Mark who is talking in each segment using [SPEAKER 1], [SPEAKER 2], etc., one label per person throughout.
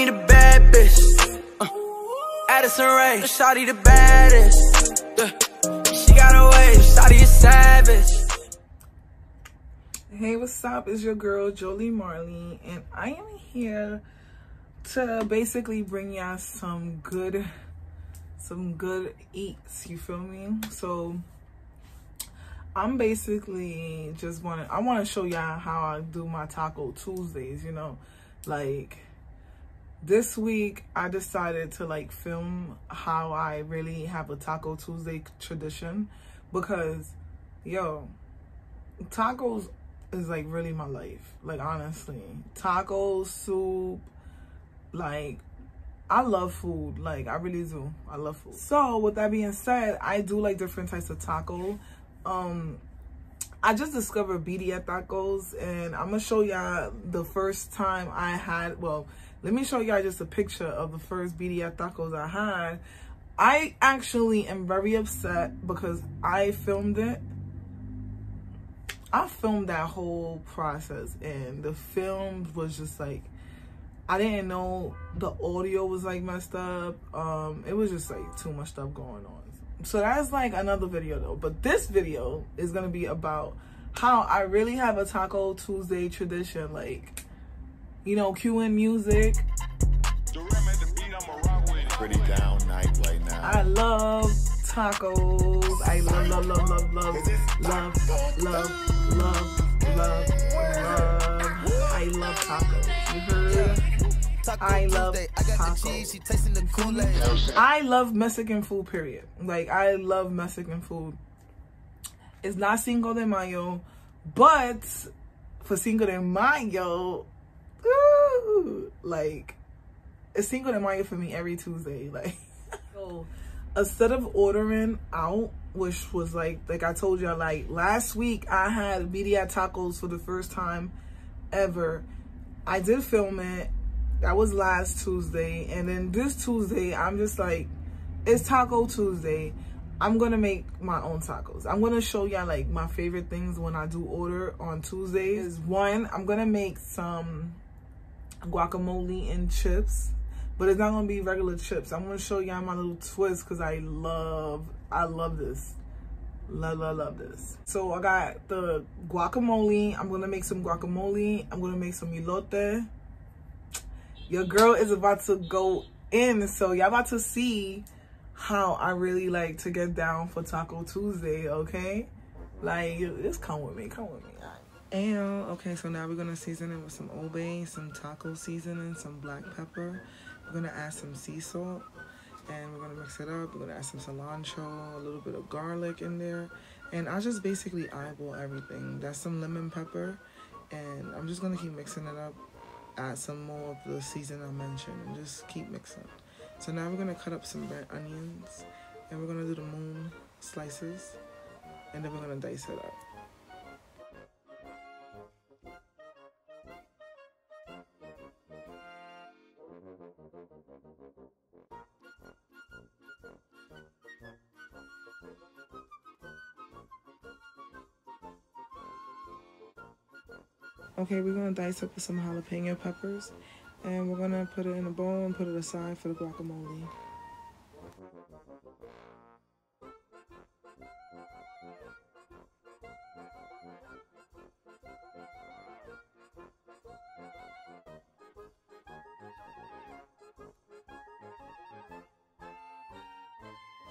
[SPEAKER 1] need a bad bitch. Uh, Addison Rae, Shotty the baddest. She got a way, Shotty is savage.
[SPEAKER 2] Hey, what's up? It's your girl Jolie Marley, and I am here to basically bring y'all some good, some good eats. You feel me? So I'm basically just want to, I want to show y'all how I do my Taco Tuesdays, you know, like this week I decided to like film how I really have a Taco Tuesday tradition because yo, tacos is like really my life. Like honestly, tacos, soup, like I love food. Like I really do. I love food. So with that being said, I do like different types of taco um I just discovered birria tacos and I'm gonna show y'all the first time I had well let me show y'all just a picture of the first birria tacos I had. I actually am very upset because I filmed it. I filmed that whole process and the film was just like I didn't know the audio was like messed up. Um it was just like too much stuff going on. So that's like another video though but this video is gonna be about how i really have a taco tuesday tradition like you know cueing music.
[SPEAKER 3] Pretty down night right now.
[SPEAKER 2] I love tacos. I love love love love love love love love love love i love tacos. You heard? I love tacos. I love Mexican food, period. Like, I love Mexican food. It's not Cinco de Mayo, but for Cinco de Mayo, ooh, like, it's Cinco de Mayo for me every Tuesday. Like, so instead of ordering out, which was like, like I told y'all, like last week I had birria tacos for the first time ever. I did film it that was last Tuesday. And then this Tuesday, I'm just like, it's Taco Tuesday. I'm going to make my own tacos. I'm going to show y'all like my favorite things when I do order on Tuesdays. One, I'm going to make some guacamole and chips. But it's not to be regular chips. I'm to show y'all my little twist because I love, I love this. Love, love, love this. So I got the guacamole. I'm to make some guacamole. I'm to make some elote your girl is about to go in. So y'all about to see how I really like to get down for Taco Tuesday, okay? Like, just come with me, come with me. And, okay, so now we're gonna season it with some Old Bay, some taco seasoning, some black pepper. We're gonna add some sea salt and we're gonna mix it up. We're gonna add some cilantro, a little bit of garlic in there. And I just basically eyeball everything. That's some lemon pepper. And I'm just gonna keep mixing it up add some more of the season I mentioned and just keep mixing. So now we're gonna cut up some red onions and we're gonna do the moon slices and then we're gonna dice it up. Okay, we're gonna dice up some jalapeno peppers and we're gonna put it in a bowl and put it aside for the guacamole.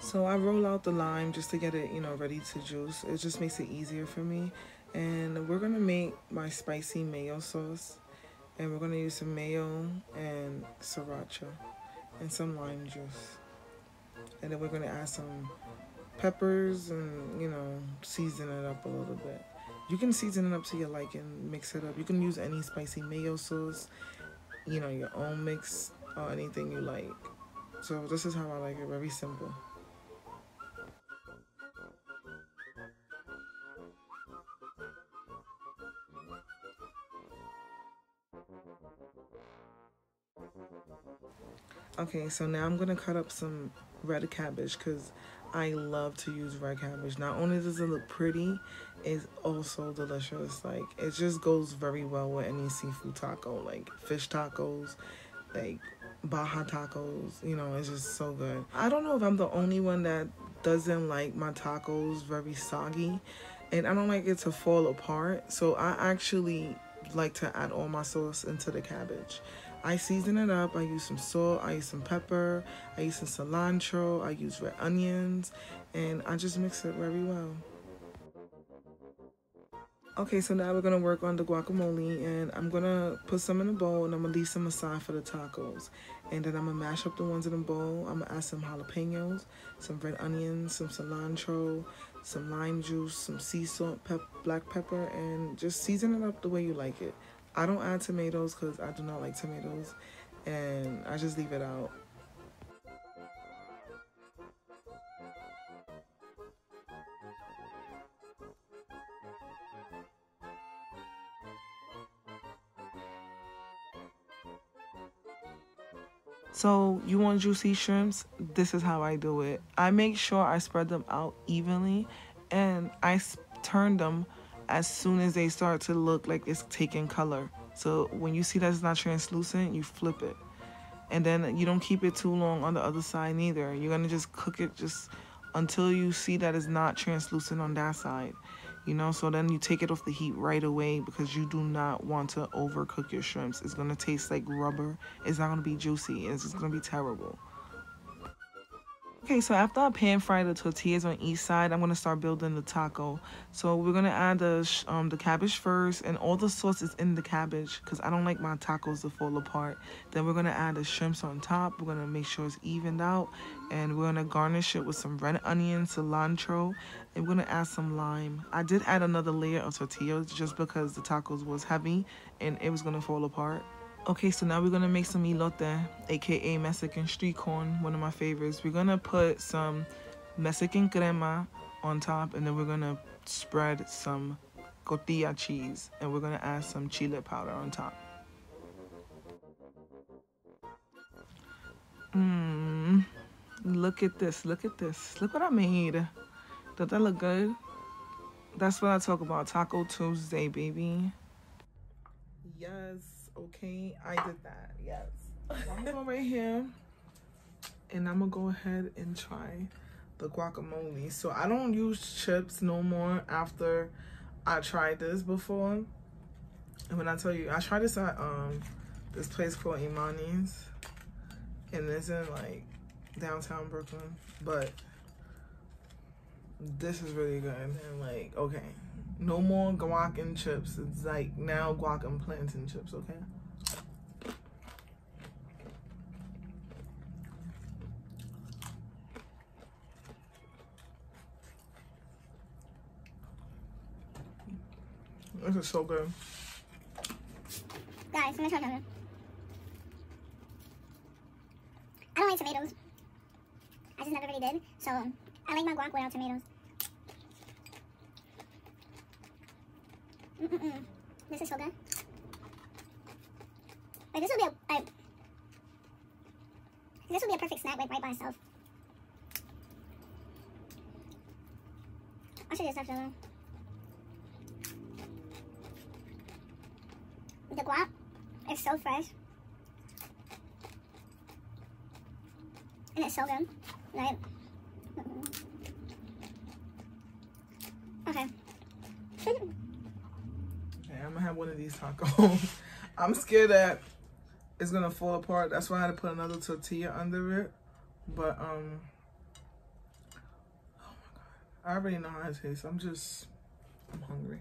[SPEAKER 2] So I roll out the lime just to get it, you know, ready to juice. It just makes it easier for me. And we're to make my spicy mayo sauce. And we're to use some mayo and sriracha and some lime juice. And then we're to add some peppers and, you know, season it up a little bit. You can season it up to your liking, mix it up. You can use any spicy mayo sauce, you know, your own mix or anything you like. So this is how I like it, very simple. Okay, so now I'm gonna cut up some red cabbage because I love to use red cabbage. Not only does it look pretty, it's also delicious. Like, it just goes very well with any seafood taco, like fish tacos, like Baja tacos. You know, it's just so good. I don't know if I'm the only one that doesn't like my tacos very soggy and I don't like it to fall apart. So I actually like to add all my sauce into the cabbage. I season it up. I use some salt, I use some pepper, I use some cilantro, I use red onions, and I just mix it very well. Okay, so now we're gonna work on the guacamole and I'm gonna put some in a bowl and I'm gonna leave some aside for the tacos. And then I'm gonna mash up the ones in the bowl. I'm gonna add some jalapenos, some red onions, some cilantro, some lime juice, some sea salt, pep black pepper, and just season it up the way you like it. I don't add tomatoes because I do not like tomatoes and I just leave it out. So you want juicy shrimps? This is how I do it. I make sure I spread them out evenly and I turn them as soon as they start to look like it's taking color. So when you see that it's not translucent, you flip it. And then you don't keep it too long on the other side neither. You're gonna just cook it just until you see that it's not translucent on that side. You know, so then you take it off the heat right away because you do not want to overcook your shrimps. It's gonna taste like rubber. It's not gonna be juicy. It's just gonna be terrible. Okay, so after I pan fry the tortillas on each side, I'm gonna start building the taco. So we're gonna add the um, the cabbage first, and all the sauce is in the cabbage because I don't like my tacos to fall apart. Then we're gonna add the shrimps on top. We're gonna make sure it's evened out, and we're gonna garnish it with some red onion, cilantro, and we're gonna add some lime. I did add another layer of tortillas just because the tacos was heavy and it was gonna fall apart. Okay, so now we're gonna make some elote, aka Mexican street corn, one of my favorites. We're gonna put some Mexican crema on top, and then we're gonna spread some cotija cheese, and we're gonna add some chile powder on top. Mmm, look at this, look at this. Look what I made. Does that look good? That's what I talk about, Taco Tuesday, baby. Yes okay? I did that, yes. I'm gonna go right here and I'm gonna go ahead and try the guacamole. So I don't use chips no more after I tried this before. And when I tell you, I tried this at um this place called Imani's and it's in like downtown Brooklyn, but this is really good. And like, okay, no more guac and chips. It's like now guac and plantain chips, okay? This is so good.
[SPEAKER 4] Guys, me try something. I don't like tomatoes. I just never really did. So, I like my guac without tomatoes. This is so good. Like, this would be a... I, this would be a perfect snack, like, right by itself. I should just have to... The guac is so fresh. And it's so good. Right? Okay.
[SPEAKER 2] Have one of these tacos. I'm scared that it's gonna fall apart. That's why I had to put another tortilla under it. But um oh my god. I already know how it tastes. I'm just I'm hungry.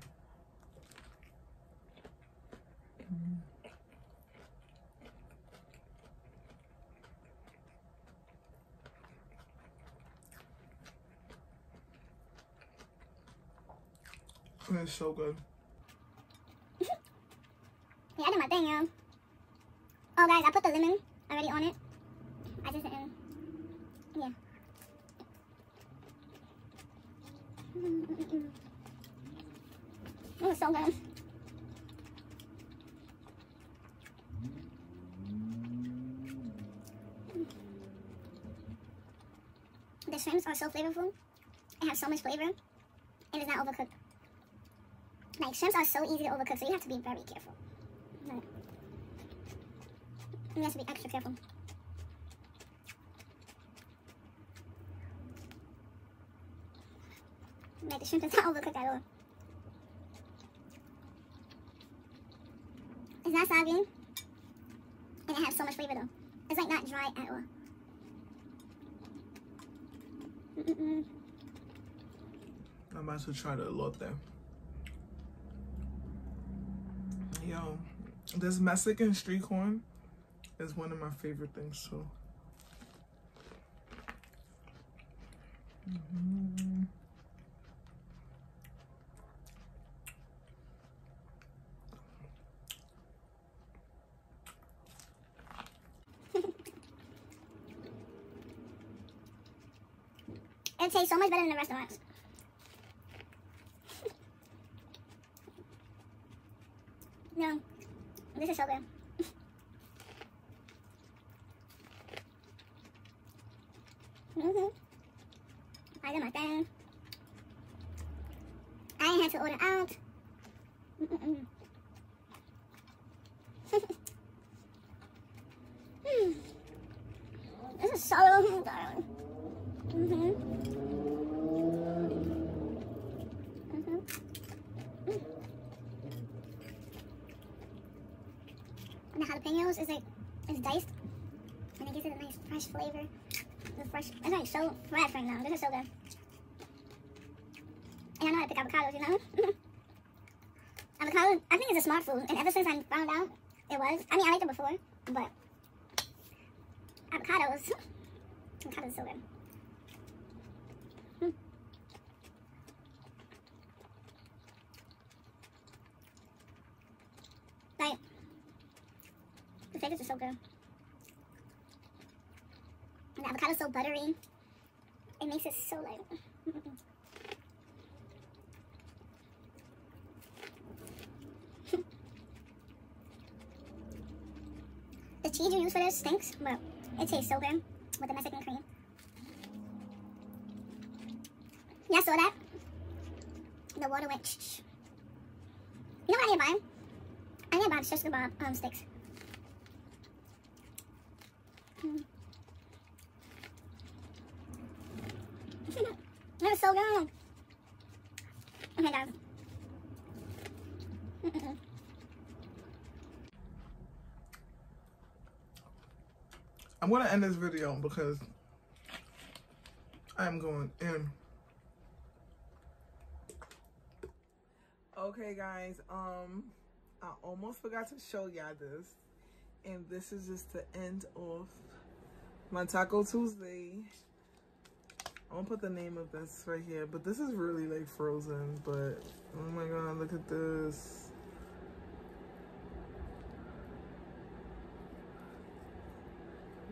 [SPEAKER 2] It's so good.
[SPEAKER 4] yeah, Oh, guys, I put the lemon already on it. I just didn't. Yeah. It was so good. The shrimps are so flavorful. They have so much flavor. And it's not overcooked. Like, shrimps are so easy to overcook, so you have to be very careful. You have to be extra careful. Like the shrimp is not overcooked at all. It's not soggy. And it has so much flavor though. It's like not dry at all. Mm -mm.
[SPEAKER 2] I'm about to try the elote. Yo, this Mexican street corn is one of my favorite things too. Mhm.
[SPEAKER 4] It tastes so much better than the restaurants. no, this is so good. Mm-hmm. I did my thing. I ain't had to order out. Mm-mm-mm. Hmm. this is so good. Mm-hmm. Mm-hmm. And the jalapenos is like it's diced and it gives it a nice fresh flavor. The fresh it's like so fresh right now. This is so good. And I know how to pick avocados, you know? Avocado I think it's a smart food and ever since I found out it was I mean I liked it before, but avocados avocados so good. Hmm. Like, the flavors are so good. And the avocado's buttery. It makes it so light. the cheese you use for this stinks, but it tastes so good with the Mexican cream. Yeah, saw that? The water went. Sh -sh. You know what I need to buy? I need to buy just kebab um, sticks. Mm. That was so good. Okay, guys. Mm -mm.
[SPEAKER 2] I'm gonna end this video because I'm going in. Okay guys, um, I almost forgot to show y'all this. And this is just the end of my Taco Tuesday. I'm gonna put the name of this right here, but this is really like frozen, but oh my god, look at this.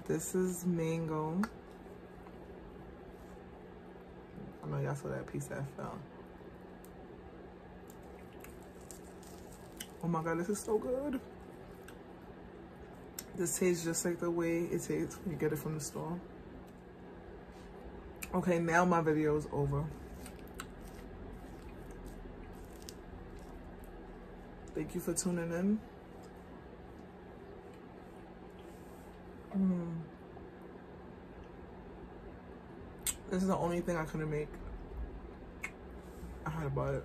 [SPEAKER 2] This is mango. I know y'all saw that piece that fell. Oh my god, this is so good. This tastes just like the way it tastes when you get it from the store. Okay, now my video is over. Thank you for tuning in. Mm. This is the only thing I couldn't make. I had to buy it.